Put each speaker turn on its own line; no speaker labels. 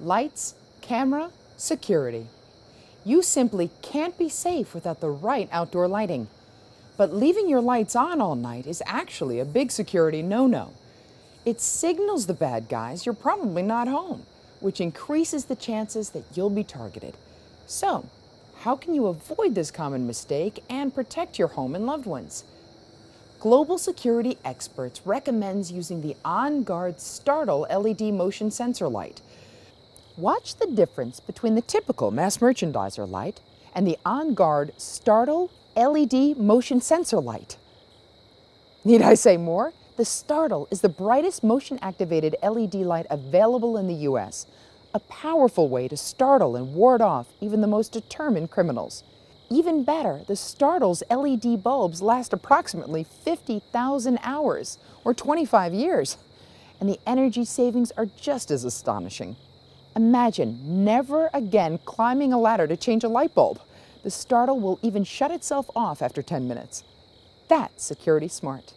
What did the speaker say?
Lights, camera, security. You simply can't be safe without the right outdoor lighting. But leaving your lights on all night is actually a big security no-no. It signals the bad guys you're probably not home, which increases the chances that you'll be targeted. So, how can you avoid this common mistake and protect your home and loved ones? Global security experts recommends using the OnGARD Startle LED motion sensor light. Watch the difference between the typical mass merchandiser light and the OnGARD Startle LED motion sensor light. Need I say more? The Startle is the brightest motion activated LED light available in the US, a powerful way to startle and ward off even the most determined criminals. Even better, the Startle's LED bulbs last approximately 50,000 hours, or 25 years, and the energy savings are just as astonishing. Imagine never again climbing a ladder to change a light bulb. The Startle will even shut itself off after 10 minutes. That's security smart.